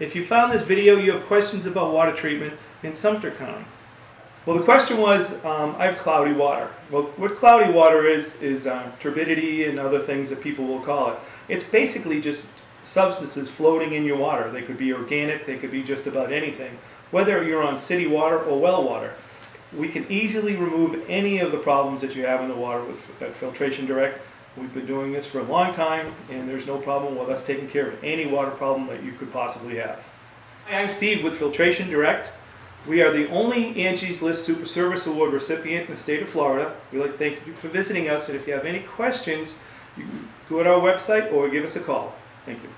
If you found this video, you have questions about water treatment in Sumter County. Well, the question was, um, I have cloudy water. Well, what cloudy water is, is uh, turbidity and other things that people will call it. It's basically just substances floating in your water. They could be organic, they could be just about anything. Whether you're on city water or well water, we can easily remove any of the problems that you have in the water with uh, Filtration Direct. We've been doing this for a long time, and there's no problem with us taking care of any water problem that you could possibly have. Hi, I'm Steve with Filtration Direct. We are the only Angie's List Super Service Award recipient in the state of Florida. We'd like to thank you for visiting us, and if you have any questions, you can go to our website or give us a call. Thank you.